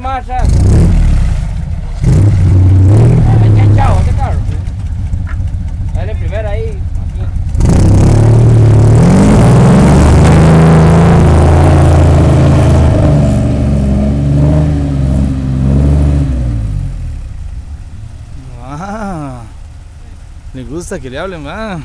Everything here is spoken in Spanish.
más atrás. Ahí está chavo este carro. Dale primero ahí. aquí. Ah, le gusta que le hablen, más.